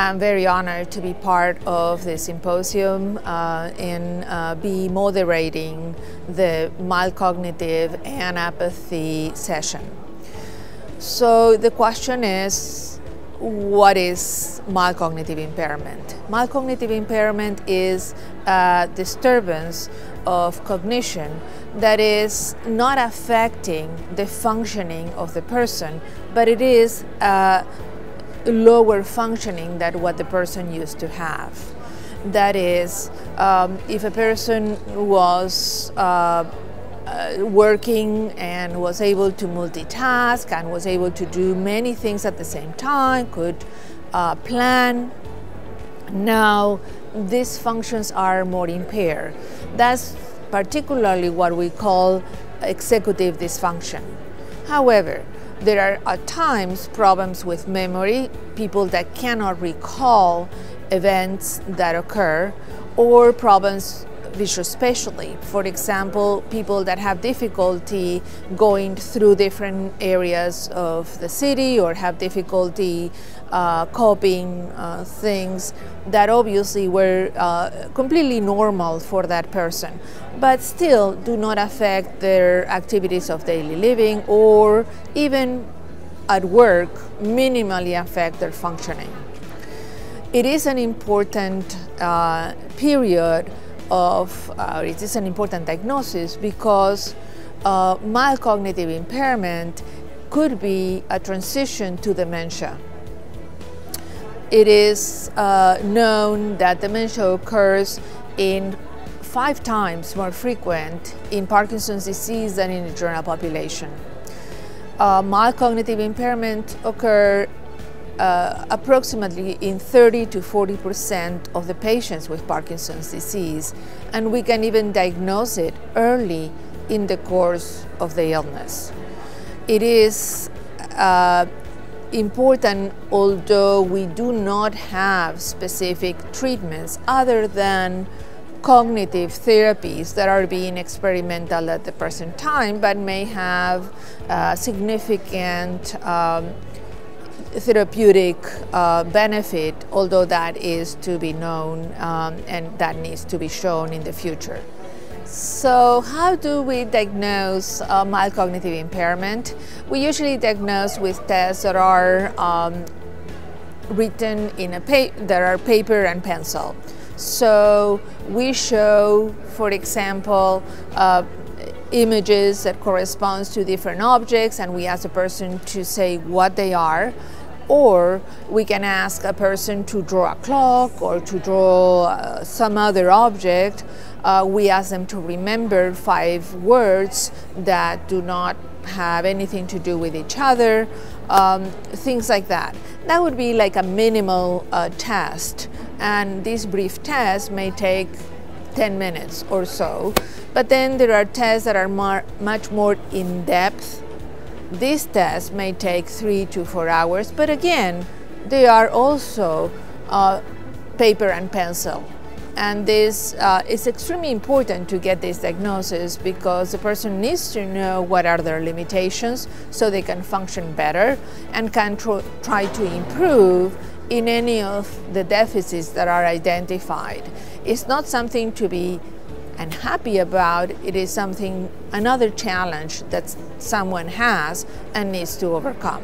I'm very honored to be part of the symposium uh, and uh, be moderating the mild cognitive and apathy session. So the question is, what is mild cognitive impairment? Mild cognitive impairment is a disturbance of cognition that is not affecting the functioning of the person, but it is a lower functioning than what the person used to have. That is, um, if a person was uh, uh, working and was able to multitask and was able to do many things at the same time, could uh, plan. Now, these functions are more impaired. That's particularly what we call executive dysfunction. However, there are at times problems with memory, people that cannot recall events that occur, or problems visuospatially. For example, people that have difficulty going through different areas of the city or have difficulty uh, coping uh, things that obviously were uh, completely normal for that person, but still do not affect their activities of daily living or even at work minimally affect their functioning. It is an important uh, period of, uh, it is an important diagnosis because uh, mild cognitive impairment could be a transition to dementia. It is uh, known that dementia occurs in five times more frequent in Parkinson's disease than in the general population. Uh, mild cognitive impairment occur uh, approximately in 30 to 40 percent of the patients with Parkinson's disease, and we can even diagnose it early in the course of the illness. It is uh, important, although we do not have specific treatments other than cognitive therapies that are being experimental at the present time, but may have uh, significant um, therapeutic uh, benefit, although that is to be known um, and that needs to be shown in the future. So how do we diagnose uh, mild cognitive impairment? We usually diagnose with tests that are um, written in a that are paper and pencil. So we show, for example, uh, images that corresponds to different objects and we ask the person to say what they are or we can ask a person to draw a clock or to draw uh, some other object. Uh, we ask them to remember five words that do not have anything to do with each other, um, things like that. That would be like a minimal uh, test, and this brief test may take 10 minutes or so. But then there are tests that are much more in depth these tests may take three to four hours, but again, they are also uh, paper and pencil. And this uh, is extremely important to get this diagnosis because the person needs to know what are their limitations so they can function better and can tr try to improve in any of the deficits that are identified. It's not something to be unhappy about, it is something, another challenge that someone has and needs to overcome.